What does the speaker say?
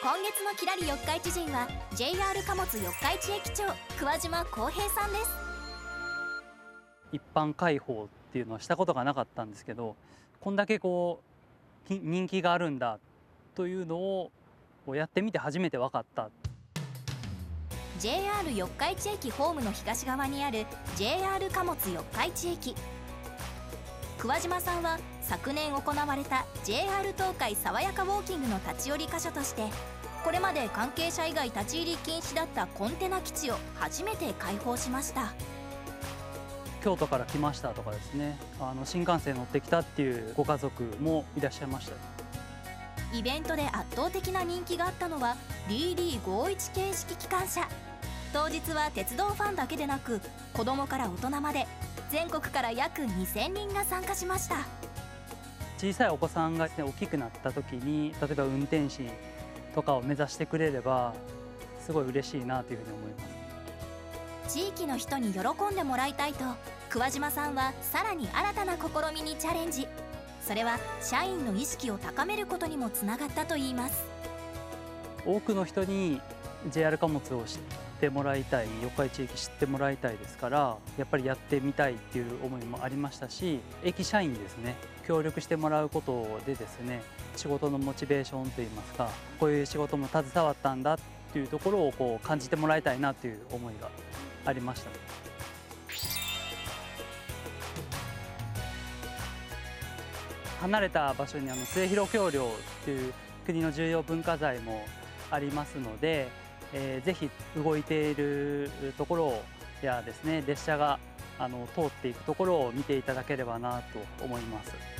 今月のキラリ四日市人は JR 貨物四日市駅長桑島浩平さんです。一般開放っていうのはしたことがなかったんですけどこんだけこう人気があるんだというのをやってみて初めて分かった。JR 四日市駅ホームの東側にある JR 貨物四日市駅。桑島さんは昨年行われた JR 東海爽やかウォーキングの立ち寄り箇所としてこれまで関係者以外立ち入り禁止だったコンテナ基地を初めて開放しました。京都から来ましたとかですねあの新幹線乗ってきたっていうご家族もいらっしゃいました。イベントで圧倒的な人気があったのは DD51 形式機関車。当日は鉄道ファンだけでなく子供から大人まで全国から約2000人が参加しました小さいお子さんが、ね、大きくなった時に例えば運転士とかを目指してくれればすごい嬉しいなというふうに思います。地域の人に喜んでもらいたいと桑島さんはさらに新たな試みにチャレンジ。それは社員の意識を高めることにもつながったといいます。多くの人に JR 貨物を知ってもらいたい四日市駅知ってもらいたいですからやっぱりやってみたいっていう思いもありましたし駅社員ですね協力してもらうことでですね仕事のモチベーションといいますかこういう仕事も携わったんだっていうところをこう感じてもらいたいなという思いがありました。離れた場所にあの末広橋梁っていう国の重要文化財もありますのでえー、ぜひ動いているところやですね列車があの通っていくところを見ていただければなと思います。